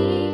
You.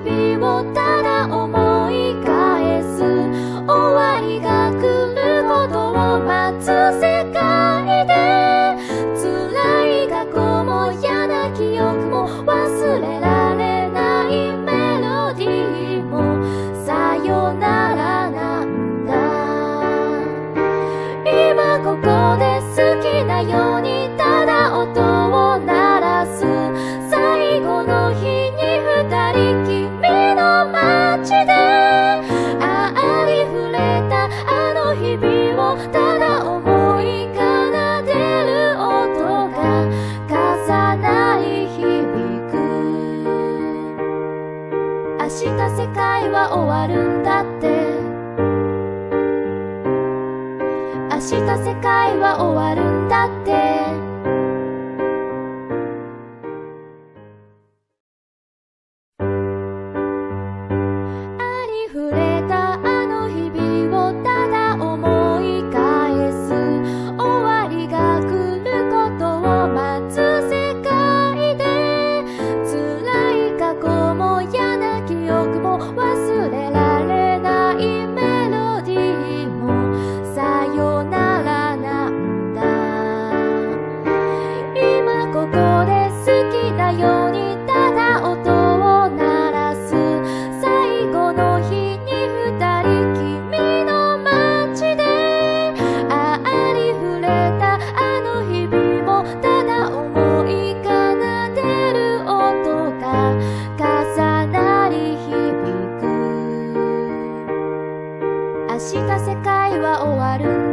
々をただ思い返す。終わりが来ることを待つ世界で。辛い過去も嫌な記憶も忘れられないメロディーも。さよならなんだ。今ここで好きなように世界は終わるんだって。した世界は終わる